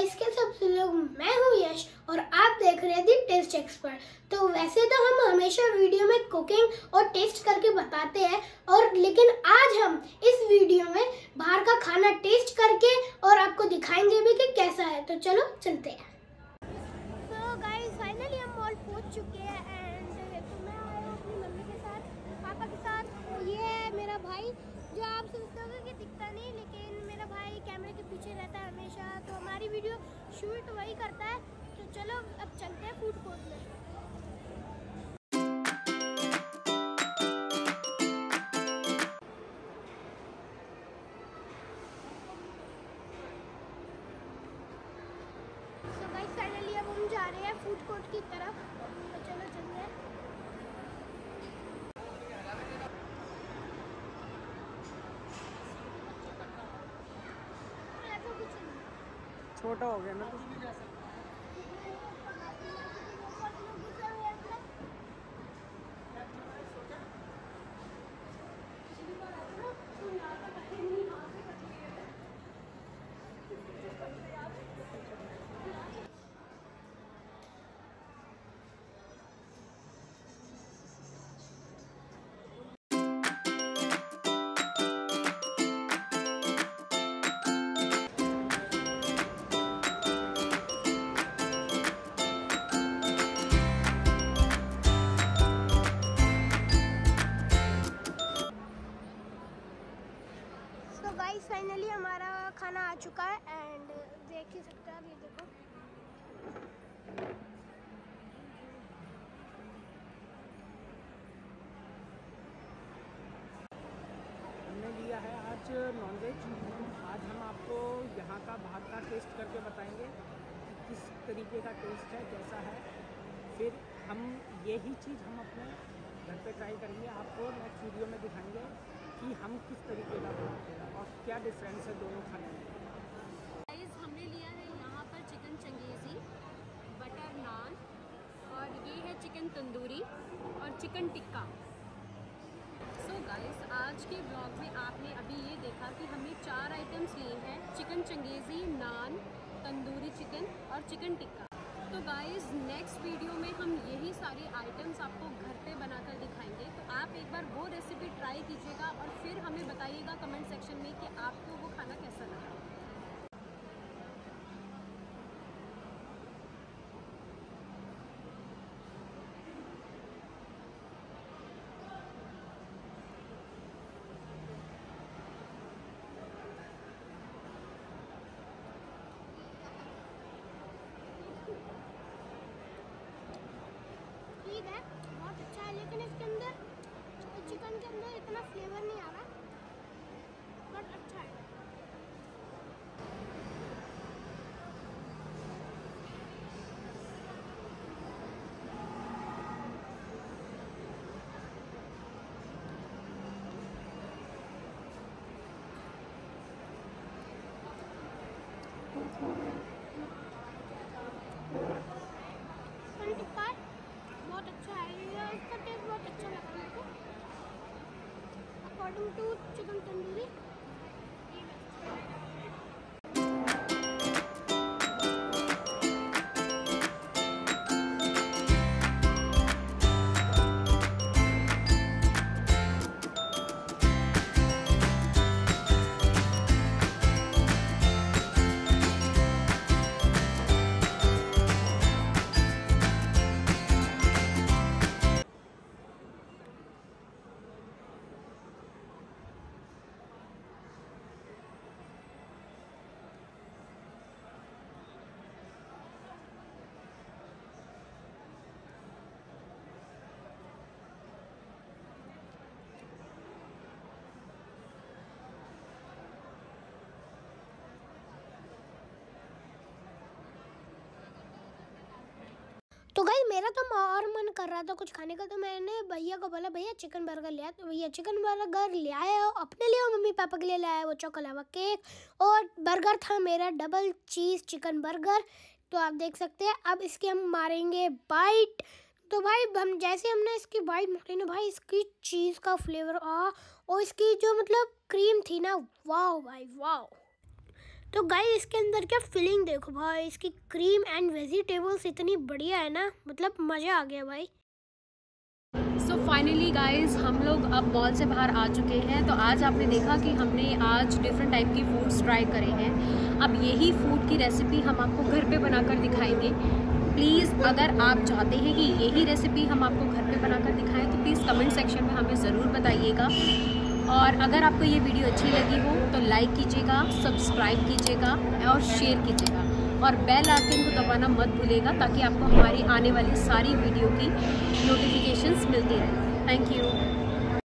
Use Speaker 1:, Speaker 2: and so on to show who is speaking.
Speaker 1: Guys के सब लोग, मैं हूँ यश, और आप देख रहे थे टेस्ट एक्सपर्ट तो वैसे तो हम हमेशा वीडियो में कुकिंग और टेस्ट करके बताते हैं, और लेकिन आज हम इस वीडियो में बाहर का खाना टेस्ट करके और आपको दिखाएँगे भी कि कैसा है। तो चलो, चलते हैं। तो गाइस फाइनली हम मॉल पहुँच चुके हैं एंड तो मैं आया हूँ अपनी मम्मी के साथ, पापा के साथ। ये है मेरा भाई, जो आप सोचते होंगे कि दिखता नहीं, लेकिन मेरा भाई कैमरे के पीछे रहता है हमेशा तो हमारी वीडियो शूट वही करता है। तो चलो, अब चलते हैं फ़ूड कोर्ट में। फाइनली अब हम जा रहे हैं फ़ूड कोर्ट की तरफ़ तो चलो चलते हैं ऐसा कुछ नहीं
Speaker 2: छोटा हो गया ना तो।
Speaker 1: चुका है एंड देख ही सकते हैं ये देखो।
Speaker 2: हमने लिया है आज नॉनवेज आज हम आपको यहाँ का बाहर का टेस्ट करके बताएँगे कि किस तरीके का टेस्ट है, कैसा है। फिर हम यही चीज़ हम अपने घर पे ट्राई करेंगे। आपको नेक्स्ट वीडियो में दिखाएँगे कि हम किस तरीके का बनाते हैं और क्या डिफरेंस है दोनों खाने में
Speaker 3: गाइस हमने लिया है यहाँ पर चिकन चंगेज़ी बटर नान और ये है चिकन तंदूरी और chicken tikka. So so guys आज के ब्लॉग में आपने अभी ये देखा कि हमने चार आइटम्स लिए हैं, चिकन चंगेज़ी, नान, तंदूरी चिकन और चिकन टिक्का। तो गाइस नेक्स्ट वीडियो में हम यही सारे आइटम्स आपको घर पे बनाकर दिखाएँगे। तो आप एक बार वो रेसिपी ट्राई कीजिएगा और फिर हमें बताइएगा कमेंट सेक्शन में कि आपको वो खाना कैसा लगा।
Speaker 1: तो भाई मेरा तो और मन कर रहा था कुछ खाने का तो मैंने भैया को बोला, भैया चिकन बर्गर लिया तो भैया चिकन बर्गर ले आया अपने लिए और मम्मी पापा के लिए लाया वो चौकलावा केक और बर्गर था मेरा डबल चीज़ चिकन बर्गर तो आप देख सकते हैं, अब इसके हम मारेंगे बाइट तो भाई, हम जैसे हमने इसकी बाइट मारी ना भाई, इसकी चीज़ का फ्लेवर आ, और इसकी जो मतलब क्रीम थी ना वाह भाई वाह तो गाइस इसके अंदर क्या फिलिंग देखो भाई? इसकी क्रीम एंड वेजिटेबल्स इतनी बढ़िया है ना? मतलब मज़ा आ गया भाई।
Speaker 3: सो फाइनली गाइज़ हम लोग अब मॉल से बाहर आ चुके हैं। तो आज आपने देखा कि हमने आज डिफरेंट टाइप की फूड्स ट्राई करे हैं। अब यही फ़ूड की रेसिपी हम आपको घर पे बनाकर दिखाएँगे। प्लीज़ अगर आप चाहते हैं कि यही रेसिपी हम आपको घर पे बनाकर दिखाएँ तो प्लीज़ कमेंट सेक्शन में हमें ज़रूर बताइएगा। और अगर आपको ये वीडियो अच्छी लगी हो तो लाइक कीजिएगा सब्सक्राइब कीजिएगा और शेयर कीजिएगा। और बेल आइकन को दबाना मत भूलेगा ताकि आपको हमारी आने वाली सारी वीडियो की नोटिफिकेशंस मिलती रहे। Thank you